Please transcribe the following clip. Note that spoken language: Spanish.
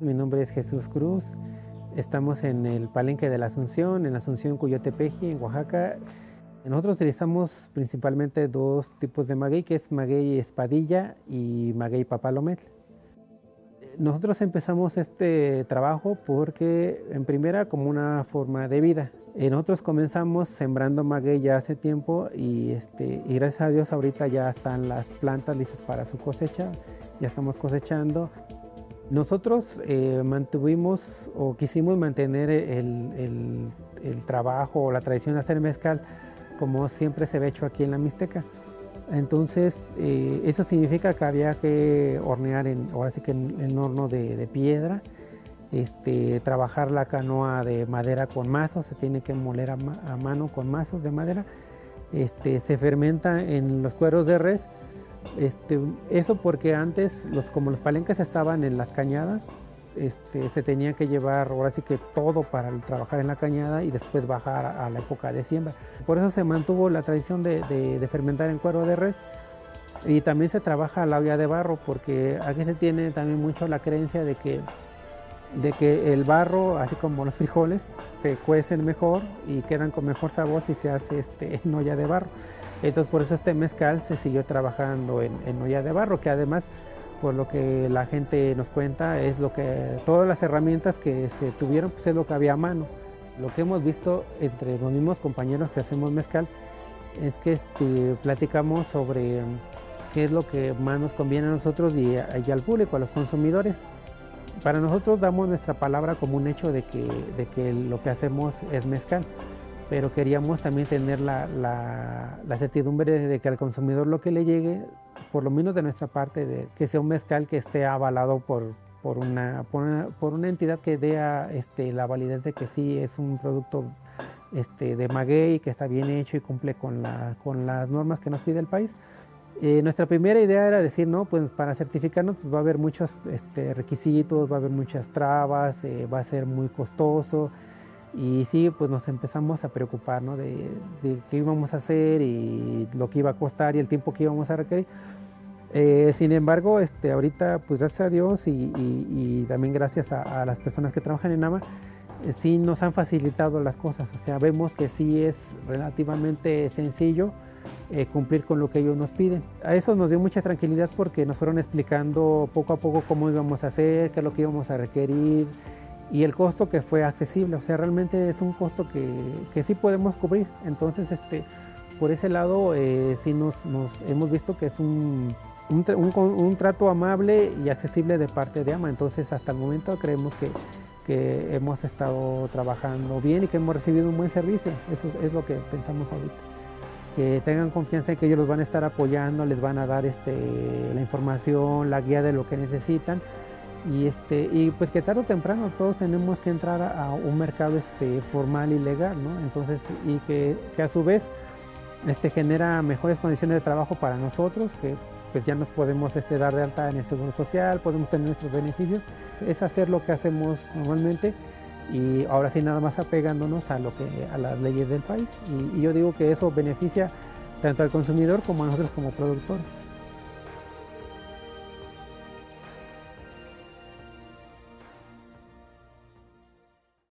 Mi nombre es Jesús Cruz. Estamos en el Palenque de la Asunción, en Asunción Cuyotepeji, en Oaxaca. Nosotros utilizamos principalmente dos tipos de maguey, que es maguey espadilla y maguey papalomet. Nosotros empezamos este trabajo porque, en primera, como una forma de vida. Nosotros comenzamos sembrando maguey ya hace tiempo y, este, y gracias a Dios ahorita ya están las plantas listas para su cosecha, ya estamos cosechando. Nosotros eh, mantuvimos o quisimos mantener el, trabajo o la tradición de hacer mezcal como siempre se ve hecho aquí en la Mixteca. Entonces, eh, eso significa que había que hornear, en, ahora sí que en, horno de, piedra, este, trabajar la canoa de madera con mazos, se tiene que moler a, mano con mazos de madera, este, se fermenta en los cueros de res este, eso porque antes, como los palenques estaban en las cañadas, este, se tenía que llevar ahora sí que todo para trabajar en la cañada y después bajar a, la época de siembra. Por eso se mantuvo la tradición de, fermentar en cuero de res y también se trabaja la olla de barro porque aquí se tiene también mucho la creencia de que, de que el barro, así como los frijoles, se cuecen mejor y quedan con mejor sabor si se hace este, en olla de barro. Entonces por eso este mezcal se siguió trabajando en, olla de barro, que además por lo que la gente nos cuenta es lo que todas las herramientas que se tuvieron pues es lo que había a mano. Lo que hemos visto entre los mismos compañeros que hacemos mezcal es que este, platicamos sobre qué es lo que más nos conviene a nosotros y, y, al público, a los consumidores. Para nosotros damos nuestra palabra como un hecho de que lo que hacemos es mezcal pero queríamos también tener la, certidumbre de que al consumidor lo que le llegue, por lo menos de nuestra parte, de que sea un mezcal que esté avalado por, por, una, por, una, entidad que dé este, la validez de que sí es un producto este, de maguey, que está bien hecho y cumple con, con las normas que nos pide el país. Eh, nuestra primera idea era decir, no, pues para certificarnos pues va a haber muchos este, requisitos, va a haber muchas trabas, eh, va a ser muy costoso, y sí, pues nos empezamos a preocupar ¿no? de, qué íbamos a hacer y lo que iba a costar y el tiempo que íbamos a requerir. Eh, sin embargo, este, ahorita, pues gracias a Dios y, también gracias a, las personas que trabajan en AMA, eh, sí nos han facilitado las cosas. O sea, vemos que sí es relativamente sencillo eh, cumplir con lo que ellos nos piden. A eso nos dio mucha tranquilidad porque nos fueron explicando poco a poco cómo íbamos a hacer, qué es lo que íbamos a requerir y el costo que fue accesible, o sea, realmente es un costo que, que sí podemos cubrir. Entonces, este, por ese lado, eh, sí nos, hemos visto que es un, un, un, trato amable y accesible de parte de AMA. Entonces, hasta el momento creemos que, que, hemos estado trabajando bien y que hemos recibido un buen servicio. Eso es lo que pensamos ahorita. Que tengan confianza en que ellos los van a estar apoyando, les van a dar este, la información, la guía de lo que necesitan y, este, y pues que tarde o temprano todos tenemos que entrar a, un mercado este, formal y legal, ¿no? Entonces, y que, que, a su vez este, genera mejores condiciones de trabajo para nosotros, que pues ya nos podemos este, dar de alta en el seguro social, podemos tener nuestros beneficios. Es hacer lo que hacemos normalmente y ahora sí nada más apegándonos a, lo que, a las leyes del país. y yo digo que eso beneficia tanto al consumidor como a nosotros como productores.